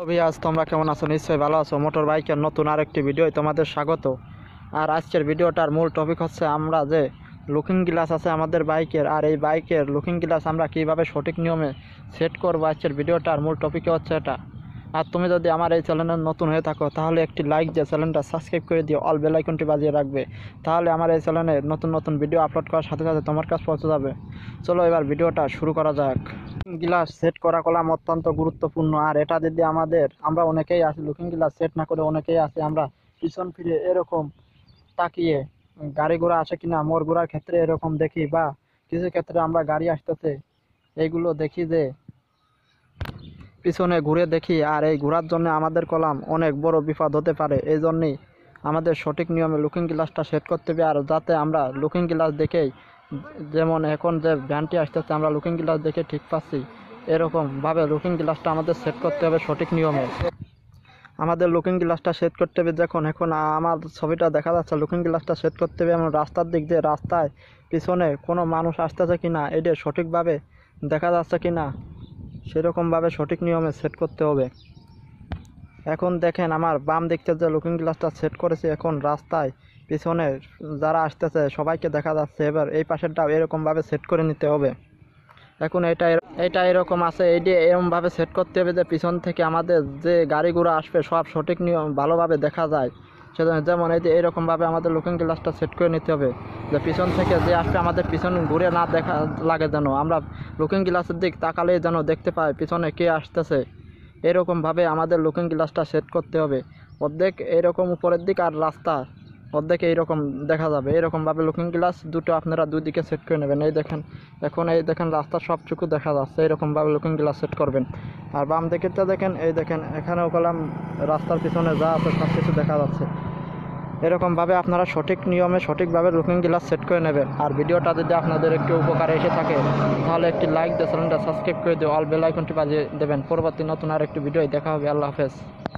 আজ তোমরা কেমন আছো? নিশ্চয়ই ভালো আছো। মোটর বাইকের নতুন আরেকটি ভিডিও তোমাদের স্বাগত। আর আজকের ভিডিওটার মূল টপিক হচ্ছে আমরা যে লুকিং গ্লাস আছে আমাদের বাইকের। আর এই বাইকের লুকিং গ্লাস আমরা কীভাবে সঠিক নিয়মে সেট করব আজকের ভিডিওটার মূল টপিকে হচ্ছে এটা। আর তুমি যদি আমার এই চ্যানেলে নতুন হয়ে থাকো, তাহলে একটি লাইক দিয়ে চ্যানেলটা সাবস্ক্রাইব করে দিও অল বেল আইকনটি বাজিয়ে রাখবে। তাহলে আমার এই চ্যানেলে নতুন নতুন ভিডিও আপলোড করার সাথে সাথে তোমার কাছে পৌঁছে যাবে। চলো এবার ভিডিওটা শুরু করা যাক। গ্লাস সেট করা কলাম অত্যন্ত গুরুত্বপূর্ণ। আর এটা যদি আমাদের, আমরা অনেকেই আছি লুকিং গ্লাস সেট না করে অনেকেই আছি, আমরা পিছন ফিরে এরকম তাকিয়ে গাড়ি ঘোড়া আসে কিনা মোর ঘোড়ার ক্ষেত্রে এরকম দেখি বা কিছু ক্ষেত্রে আমরা গাড়ি আসতেছে, এইগুলো দেখি যে পিছনে ঘুরে দেখি। আর এই ঘোরার জন্য আমাদের কলাম অনেক বড় বিপদ হতে পারে। এই জন্যেই আমাদের সঠিক নিয়মে লুকিং গ্লাসটা সেট করতে হবে। আর যাতে আমরা লুকিং গ্লাস দেখেই যেমন এখন যে ভ্যানটি আসতেছে, আমরা লুকিং গ্লাস দেখে ঠিক পাচ্ছি। এরকমভাবে লুকিং গ্লাসটা আমাদের সেট করতে হবে সঠিক নিয়মে। আমাদের লুকিং গ্লাসটা সেট করতে হবে যখন, এখন আমার ছবিটা দেখা যাচ্ছে লুকিং গ্লাসটা সেট করতে হবে এমন রাস্তার দিক দিয়ে, রাস্তায় পিছনে কোনো মানুষ আসতেছে কি না এটা সঠিকভাবে দেখা যাচ্ছে কি না সেরকমভাবে সঠিক নিয়মে সেট করতে হবে। এখন দেখেন আমার বাম দিকতে যে লুকিং গ্লাসটা সেট করেছি, এখন রাস্তায় পিছনে যারা আসতেছে, সবাইকে দেখা যাচ্ছে। এবার এই পাশেরটাও এরকমভাবে সেট করে নিতে হবে। এখন এটা এটা এরকম আছে এইটি এরকমভাবে সেট করতে হবে যে পিছন থেকে আমাদের যে গাড়িগুলো আসবে, সব সঠিক নিয়ম ভালোভাবে দেখা যায়। সেজন্য যেমন এই যে এরকমভাবে আমাদের লুকিং গ্লাসটা সেট করে নিতে হবে। যে পিছন থেকে যে আসবে, আমাদের পিছন ঘুরে না দেখা লাগে যেন। আমরা লুকিং গ্লাসের দিক তাকালেই যেন দেখতে পাই পিছনে কে আসতেছে। এরকমভাবে আমাদের লুকিং গ্লাসটা সেট করতে হবে। অর্ধেক এরকম উপরের দিক আর রাস্তা। অর্ধেক এইরকম দেখা যাবে। এরকমভাবে লুকিং গ্লাস দুটো আপনারা দুই দিকে সেট করে নেবেন। এই দেখেন, এখন এই দেখেন রাস্তার সবটুকু দেখা যাচ্ছে। এরকমভাবে লুকিং গ্লাস সেট করবেন। আর বাম দিকেরটা দেখেন, এই দেখেন, এখানেও কলাম রাস্তার পিছনে যা আছে সব কিছু দেখা যাচ্ছে। এরকমভাবে আপনারা সঠিক নিয়মে সঠিকভাবে লুকিং গ্লাস সেট করে নেবেন। আর ভিডিওটা যদি আপনাদের একটু উপকারে এসে থাকে, তাহলে একটি লাইক দিয়ে চ্যানেলটা সাবস্ক্রাইব করে দিয়ে অল বেল আইকনটি বাজিয়ে দেবেন। পরবর্তী নতুন আর একটি ভিডিও দেখা হবে। আল্লাহ হাফেজ।